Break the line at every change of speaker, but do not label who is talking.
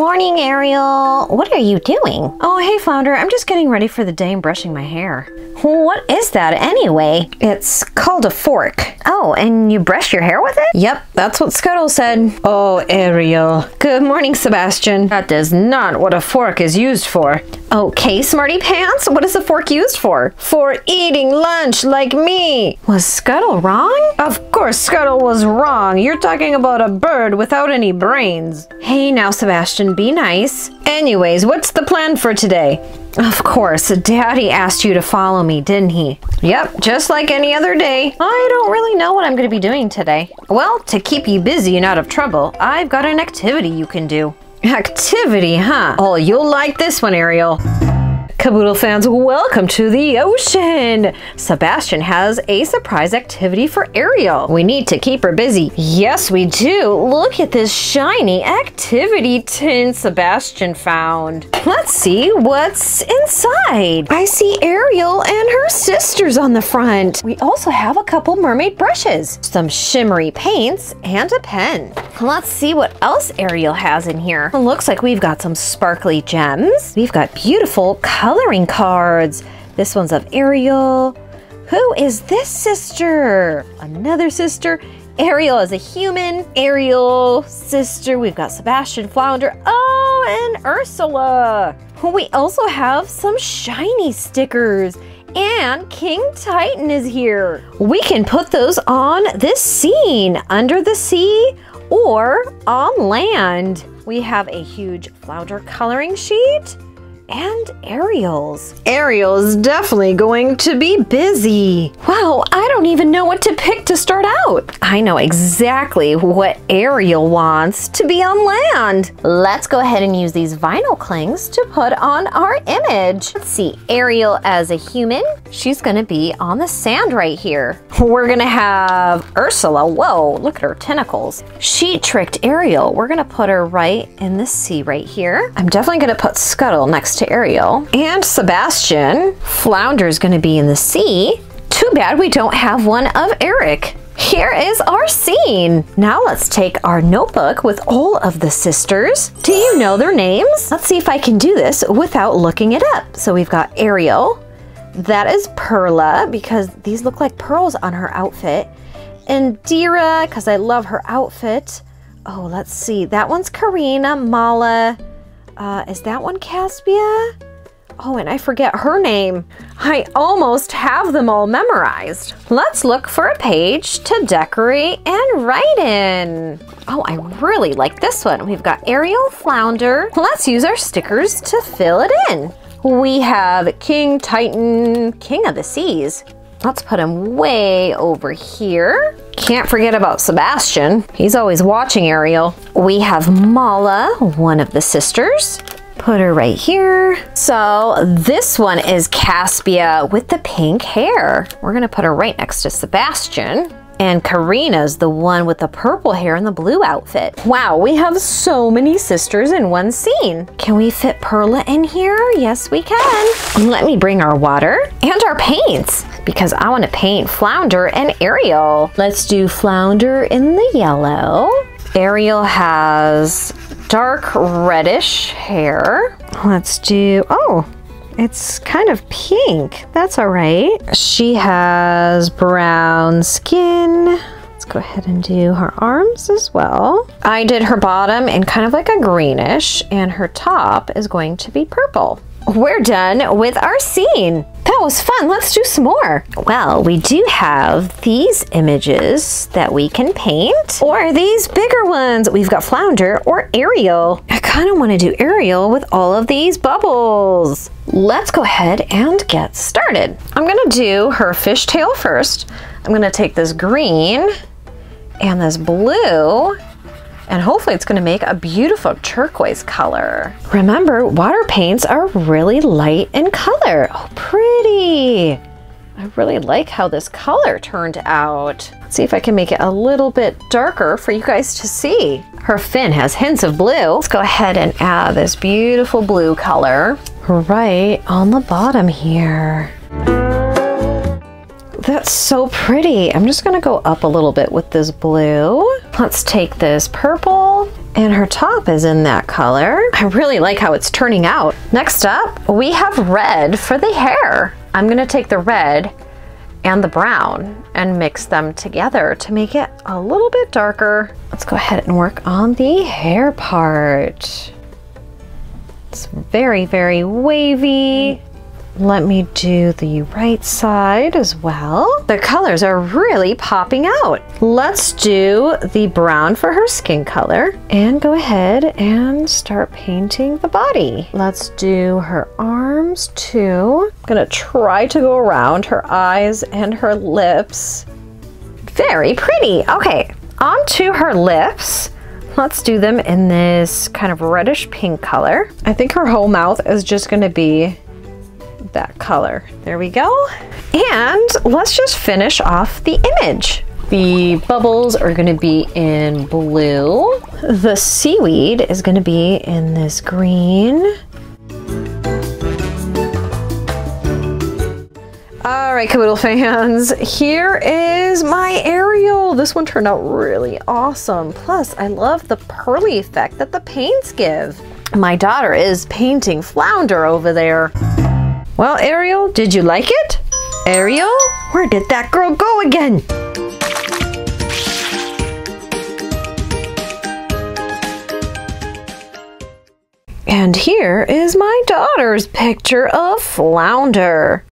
morning, Ariel. What are you doing?
Oh, hey, Flounder. I'm just getting ready for the day and brushing my hair.
What is that anyway?
It's called a fork.
Oh, and you brush your hair with it?
Yep, that's what Scuttle said. Oh, Ariel. Good morning, Sebastian. That is not what a fork is used for.
Okay, smarty pants. What is a fork used for?
For eating lunch like me.
Was Scuttle wrong?
Of course, Scuttle was wrong. You're talking about a bird without any brains.
Hey, now, Sebastian, be nice.
Anyways, what's the plan for today?
Of course, Daddy asked you to follow me, didn't he?
Yep, just like any other day.
I don't really know what I'm going to be doing today.
Well, to keep you busy and out of trouble, I've got an activity you can do. Activity, huh? Oh, you'll like this one, Ariel. Caboodle fans, welcome to the ocean! Sebastian has a surprise activity for Ariel. We need to keep her busy. Yes, we do. Look at this shiny activity tin Sebastian found. Let's see what's inside. I see Ariel and her sisters on the front. We also have a couple mermaid brushes, some shimmery paints, and a pen. Let's see what else Ariel has in here. It looks like we've got some sparkly gems. We've got beautiful coloring cards. This one's of Ariel. Who is this sister? Another sister. Ariel is a human. Ariel, sister. We've got Sebastian Flounder. Oh, and Ursula. We also have some shiny stickers. And King Triton is here. We can put those on this scene under the sea or on land. We have a huge flounder coloring sheet and Ariel's. Ariel's definitely going to be busy. Wow, I don't even know what to pick to start out. I know exactly what Ariel wants to be on land.
Let's go ahead and use these vinyl clings to put on our image. Let's see, Ariel as a human, she's gonna be on the sand right here.
We're gonna have Ursula, whoa, look at her tentacles. She tricked Ariel. We're gonna put her right in the sea right here. I'm definitely gonna put Scuttle next to Ariel. And Sebastian, Flounder's gonna be in the sea. Too bad we don't have one of Eric. Here is our scene. Now let's take our notebook with all of the sisters. Do you know their names? Let's see if I can do this without looking it up. So we've got Ariel. That is Perla because these look like pearls on her outfit. Indira because I love her outfit. Oh, let's see. That one's Karina, Mala, uh, is that one Caspia? Oh, and I forget her name. I almost have them all memorized. Let's look for a page to decorate and write in. Oh, I really like this one. We've got Ariel Flounder. Let's use our stickers to fill it in. We have King Triton, King of the Seas. Let's put him way over here. Can't forget about Sebastian. He's always watching Ariel. We have Mala, one of the sisters. Put her right here. So this one is Caspia with the pink hair. We're gonna put her right next to Sebastian. And Karina's the one with the purple hair and the blue outfit. Wow, we have so many sisters in one scene. Can we fit Perla in here? Yes, we can. Let me bring our water and our paints because I want to paint Flounder and Ariel. Let's do Flounder in the yellow. Ariel has dark reddish hair. Let's do, oh, it's kind of pink. That's all right. She has brown skin. Let's go ahead and do her arms as well. I did her bottom in kind of like a greenish and her top is going to be purple. We're done with our scene. That was fun. Let's do some more. Well, we do have these images that we can paint or these bigger ones. We've got Flounder or Ariel. I kind of want to do Ariel with all of these bubbles. Let's go ahead and get started. I'm going to do her fishtail first. I'm going to take this green and this blue and hopefully it's gonna make a beautiful turquoise color. Remember, water paints are really light in color. Oh, pretty. I really like how this color turned out. Let's see if I can make it a little bit darker for you guys to see. Her fin has hints of blue. Let's go ahead and add this beautiful blue color right on the bottom here. That's so pretty. I'm just gonna go up a little bit with this blue. Let's take this purple and her top is in that color. I really like how it's turning out. Next up, we have red for the hair. I'm gonna take the red and the brown and mix them together to make it a little bit darker. Let's go ahead and work on the hair part. It's very, very wavy. Let me do the right side as well. The colors are really popping out. Let's do the brown for her skin color and go ahead and start painting the body. Let's do her arms too. I'm gonna try to go around her eyes and her lips. Very pretty. Okay, on to her lips. Let's do them in this kind of reddish pink color. I think her whole mouth is just gonna be that color. There we go. And let's just finish off the image. The bubbles are gonna be in blue. The seaweed is gonna be in this green. All right, Caboodle fans, here is my Ariel. This one turned out really awesome. Plus, I love the pearly effect that the paints give. My daughter is painting Flounder over there. Well, Ariel, did you like it? Ariel, where did that girl go again? And here is my daughter's picture of Flounder.